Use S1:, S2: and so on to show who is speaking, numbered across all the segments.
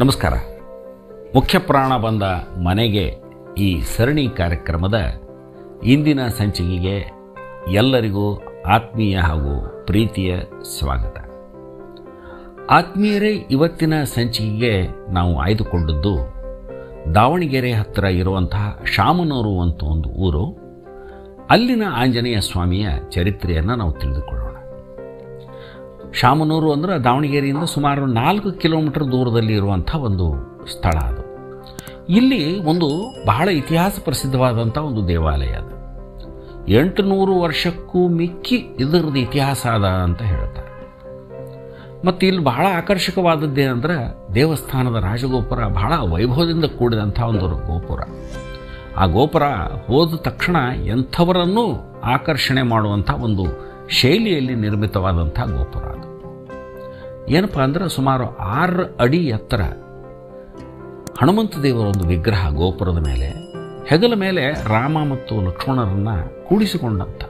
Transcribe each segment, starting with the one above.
S1: ನಮಸ್ಕಾರ. ಮುಖ್ಯ ಪ್ರಾಣ ಬಂದ ಮನೆಗೆ ಈ ಸರಣಿ ಕಾರ್ಯಕ್ರಮದ ಇಂದಿನ ಸಂಚಿಕೆಗೆ ಎಲ್ಲರಿಗೂ ಆತ್ಮೀಯ ಹಾಗೂ ಪ್ರೀತಿಯ ಸ್ವಾಗತ. ಆತ್ಮೀಯರೇ, ಇವತ್ತಿನ ಸಂಚಿಕೆಗೆ ನಾವು ಆಯ್ದುಕೊಂಡದ್ದು ದಾವಣಗೆರೆ ಹತ್ತಿರ ಇರುವಂತಹ ಶಾಮನೂರು ಅಂತ ಒಂದು ಊರು. ಅಲ್ಲಿನ ಆಂಜನೇಯ ಸ್ವಾಮಿಯ ಚರಿತ್ರೆಯನ್ನು ನಾವು ತಿಳಿದುಕೊಳ್ಳೋಣ. ಶಾಮನೂರು ಅಂದರೆ ದಾವಣಗೆರೆಯಿಂದ ಸುಮಾರು ನಾಲ್ಕು ಕಿಲೋಮೀಟರ್ ದೂರದಲ್ಲಿ ಇರುವಂಥ ಒಂದು ಸ್ಥಳ ಅದು. ಇಲ್ಲಿ ಒಂದು ಬಹಳ ಇತಿಹಾಸ ಪ್ರಸಿದ್ಧವಾದಂಥ ಒಂದು ದೇವಾಲಯ ಅದು. ಎಂಟುನೂರು ವರ್ಷಕ್ಕೂ ಮಿಕ್ಕಿ ಇದರದ್ದು ಇತಿಹಾಸ ಅದ ಅಂತ ಹೇಳ್ತಾರೆ. ಮತ್ತು ಇಲ್ಲಿ ಬಹಳ ಆಕರ್ಷಕವಾದದ್ದೇನೆಂದರೆ ದೇವಸ್ಥಾನದ ರಾಜಗೋಪುರ ಬಹಳ ವೈಭವದಿಂದ ಕೂಡಿದಂಥ ಒಂದು ಗೋಪುರ. ಆ ಗೋಪುರ ಹೋದ ತಕ್ಷಣ ಎಂಥವರನ್ನೂ ಆಕರ್ಷಣೆ ಮಾಡುವಂಥ ಒಂದು ಶೈಲಿಯಲ್ಲಿ ನಿರ್ಮಿತವಾದಂಥ ಗೋಪುರ ಅದು. ಏನಪ್ಪ ಅಂದ್ರೆ ಸುಮಾರು ಆರು ಅಡಿ ಎತ್ತರ ಹನುಮಂತ ದೇವರ ಒಂದು ವಿಗ್ರಹ ಗೋಪುರದ ಮೇಲೆ, ಹೆಗಲ ಮೇಲೆ ರಾಮ ಮತ್ತು ಲಕ್ಷ್ಮಣರನ್ನು ಕೂಡಿಸಿಕೊಂಡಂಥ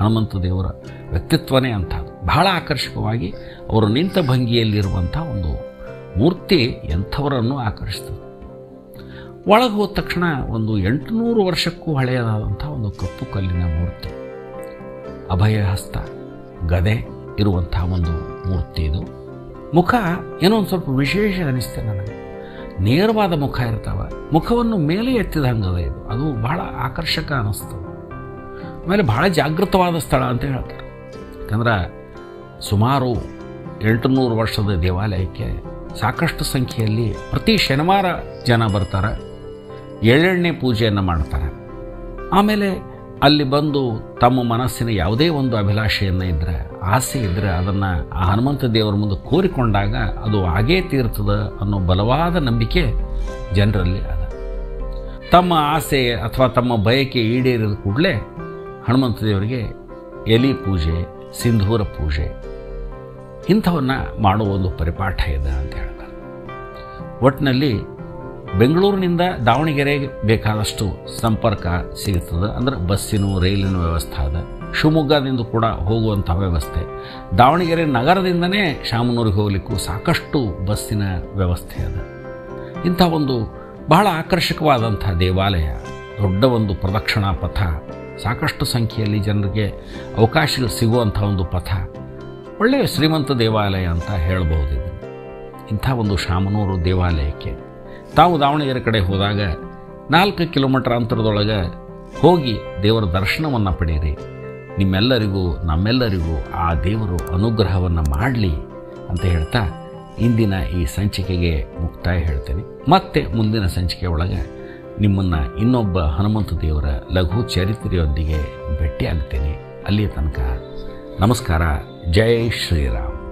S1: ಹನುಮಂತ ದೇವರ ವ್ಯಕ್ತಿತ್ವನೇ ಅಂಥದ್ದು. ಬಹಳ ಆಕರ್ಷಕವಾಗಿ ಅವರು ನಿಂತ ಭಂಗಿಯಲ್ಲಿರುವಂಥ ಒಂದು ಮೂರ್ತಿ ಎಂಥವರನ್ನು ಆಕರ್ಷಿಸ್ತದೆ. ಒಳಗೆ ಹೋದ ತಕ್ಷಣ ಒಂದು ಎಂಟುನೂರು ವರ್ಷಕ್ಕೂ ಹಳೆಯದಾದಂಥ ಒಂದು ಕಪ್ಪು ಕಲ್ಲಿನ ಮೂರ್ತಿ. ಅಭಯ ಹಸ್ತ ಗದೆ ಇರುವಂಥ ಒಂದು ಮೂರ್ತಿ ಇದು. ಮುಖ ಏನೋ ಒಂದು ಸ್ವಲ್ಪ ವಿಶೇಷ ಅನಿಸ್ತೆ ನನಗೆ. ನೇರವಾದ ಮುಖ ಇರ್ತಾವೆ. ಮುಖವನ್ನು ಮೇಲೆ ಎತ್ತಿದ ಹಂಗದೆ ಇದು. ಅದು ಬಹಳ ಆಕರ್ಷಕ ಅನ್ನಿಸ್ತದೆ ಆಮೇಲೆ ಬಹಳ ಜಾಗೃತವಾದ ಸ್ಥಳ ಅಂತ ಹೇಳ್ತಾರೆ. ಯಾಕಂದ್ರೆ ಸುಮಾರು ಎಂಟುನೂರು ವರ್ಷದ ದೇವಾಲಯಕ್ಕೆ ಸಾಕಷ್ಟು ಸಂಖ್ಯೆಯಲ್ಲಿ ಪ್ರತಿ ಶನಿವಾರ ಜನ ಬರ್ತಾರೆ. ಎಳ್ಳೆಣ್ಣೆ ಪೂಜೆಯನ್ನು ಮಾಡ್ತಾರೆ. ಆಮೇಲೆ ಅಲ್ಲಿ ಬಂದು ತಮ್ಮ ಮನಸ್ಸಿನ ಯಾವುದೇ ಒಂದು ಅಭಿಲಾಷೆಯನ್ನು ಇದ್ದರೆ ಆಸೆ ಇದ್ದರೆ ಅದನ್ನು ಆ ಹನುಮಂತ ದೇವರ ಮುಂದೆ ಕೋರಿಕೊಂಡಾಗ ಅದು ಆಗೇ ತೀರ್ತದ ಅನ್ನೋ ಬಲವಾದ ನಂಬಿಕೆ ಜನರಲ್ಲಿ ಅದ. ತಮ್ಮ ಆಸೆ ಅಥವಾ ತಮ್ಮ ಬಯಕೆ ಈಡೇರಿದ ಕೂಡಲೇ ಹನುಮಂತ ದೇವರಿಗೆ ಎಲಿ ಪೂಜೆ, ಸಿಂಧೂರ ಪೂಜೆ, ಇಂಥವನ್ನು ಮಾಡುವ ಒಂದು ಪರಿಪಾಠ ಇದೆ ಅಂತ ಹೇಳ್ತಾರೆ. ಒಟ್ಟಿನಲ್ಲಿ ಬೆಂಗಳೂರಿನಿಂದ ದಾವಣಗೆರೆಗೆ ಬೇಕಾದಷ್ಟು ಸಂಪರ್ಕ ಸಿಗುತ್ತದೆ. ಅಂದರೆ ಬಸ್ಸಿನ ರೈಲಿನ ವ್ಯವಸ್ಥೆ ಅದ. ಶಿವಮೊಗ್ಗದಿಂದ ಕೂಡ ಹೋಗುವಂಥ ವ್ಯವಸ್ಥೆ. ದಾವಣಗೆರೆ ನಗರದಿಂದನೇ ಶಾಮನೂರಿಗೆ ಹೋಗಲಿಕ್ಕೂ ಸಾಕಷ್ಟು ಬಸ್ಸಿನ ವ್ಯವಸ್ಥೆ ಅದ. ಇಂಥ ಒಂದು ಬಹಳ ಆಕರ್ಷಕವಾದಂಥ ದೇವಾಲಯ, ದೊಡ್ಡ ಒಂದು ಪ್ರದಕ್ಷಿಣಾ ಪಥ, ಸಾಕಷ್ಟು ಸಂಖ್ಯೆಯಲ್ಲಿ ಜನರಿಗೆ ಅವಕಾಶ ಸಿಗುವಂಥ ಒಂದು ಪಥ. ಒಳ್ಳೆಯ ಶ್ರೀಮಂತ ದೇವಾಲಯ ಅಂತ ಹೇಳಬಹುದು ಇದು ಇಂಥ ಒಂದು ಶಾಮನೂರು ದೇವಾಲಯಕ್ಕೆ ತಾವು ದಾವಣಗೆರೆ ಕಡೆ ಹೋದಾಗ ನಾಲ್ಕು ಕಿಲೋಮೀಟರ್ ಅಂತರದೊಳಗೆ ಹೋಗಿ ದೇವರ ದರ್ಶನವನ್ನು ಪಡೆಯಿರಿ. ನಿಮ್ಮೆಲ್ಲರಿಗೂ, ನಮ್ಮೆಲ್ಲರಿಗೂ ಆ ದೇವರು ಅನುಗ್ರಹವನ್ನು ಮಾಡಲಿ ಅಂತ ಹೇಳ್ತಾ ಇಂದಿನ ಈ ಸಂಚಿಕೆಗೆ ಮುಕ್ತಾಯ ಹೇಳ್ತೇನೆ. ಮತ್ತೆ ಮುಂದಿನ ಸಂಚಿಕೆ ಒಳಗೆ ನಿಮ್ಮನ್ನು ಇನ್ನೊಬ್ಬ ಹನುಮಂತ ದೇವರ ಲಘು ಚರಿತ್ರೆಯೊಂದಿಗೆ ಭೇಟಿಯಾಗ್ತೇನೆ. ಅಲ್ಲಿಯ ತನಕ ನಮಸ್ಕಾರ. ಜೈ ಶ್ರೀರಾಮ್.